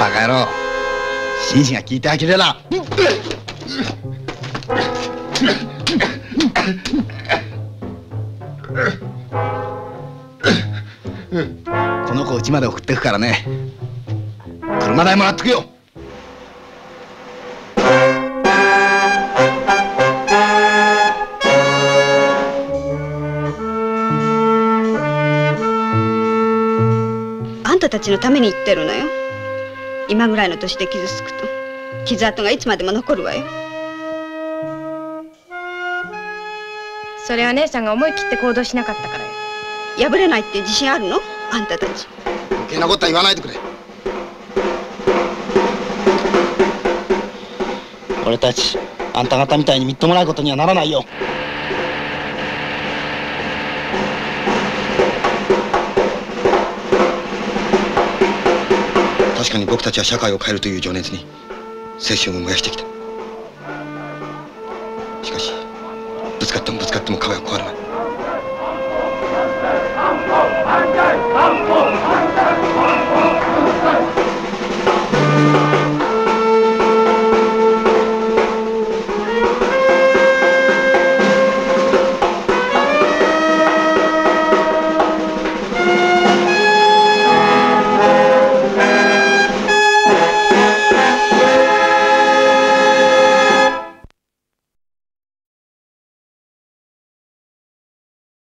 バカ野郎。紳士が聞いてあげれなこの子うちまで送ってくからね。車代もらってくよ。あんたたちのために言ってるのよ。今ぐらいの年で傷つくと傷跡がいつまでも残るわよ。それは姉さんが思い切って行動しなかったからよ。破れないって自信あるの？あんたたち。余計なことは言わないでくれ。俺たちあんた方みたいにみっともないことにはならないよ確かに僕たちは社会を変えるという情熱に青春を燃やしてきた。しかしぶつかってもぶつかっても壁は壊れない。